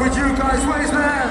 with you guys, Wasteland. Put